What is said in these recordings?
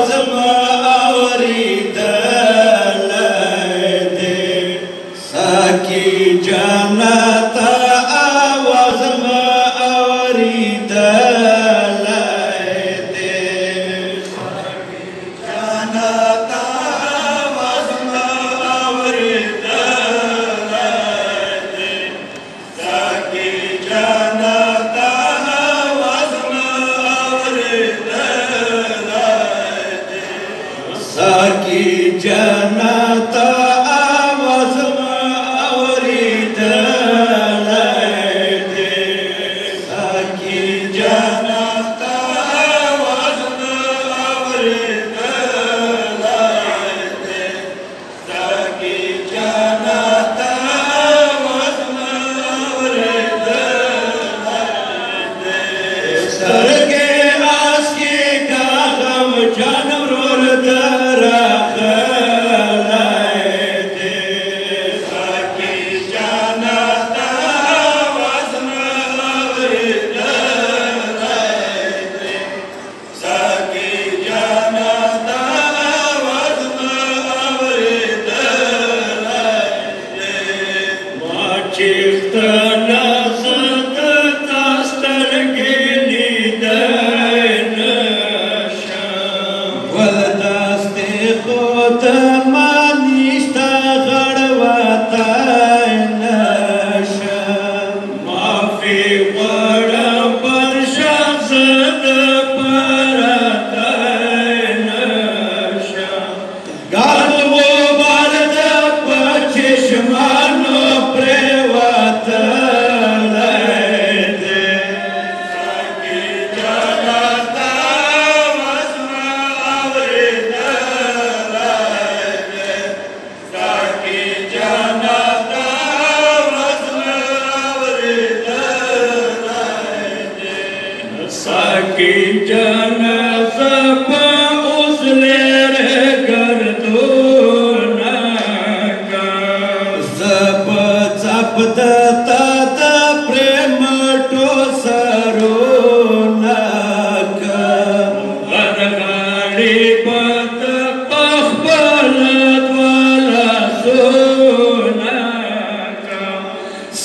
fazer mal.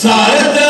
Sarad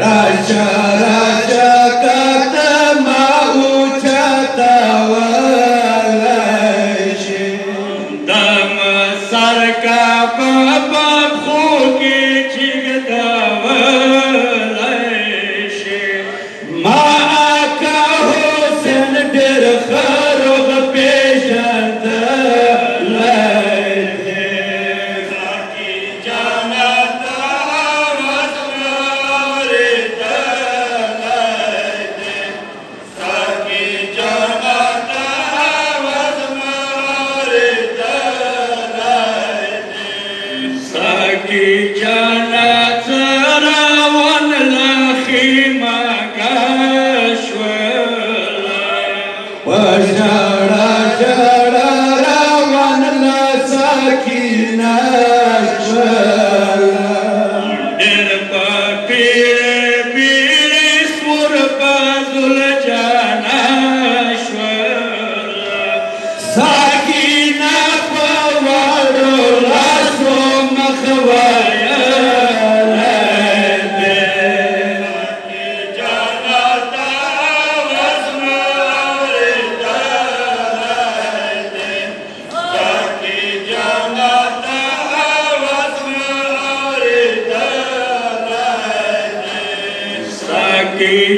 Raja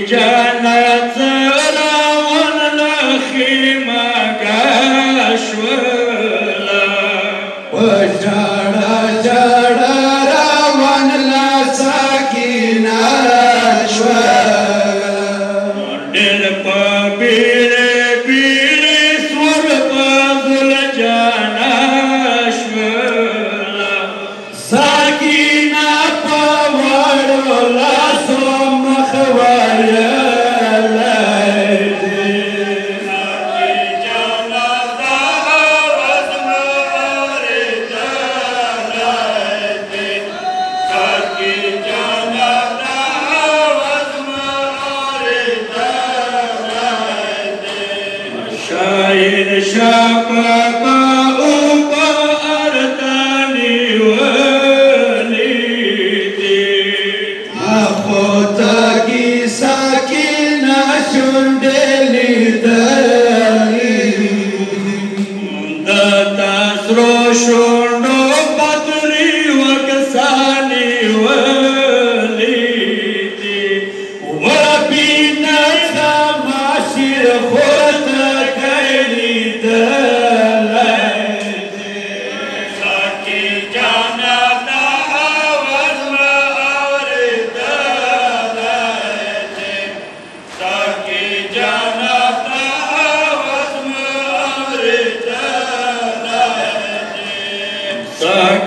جلت روان لخی مگشوه Shri Shakta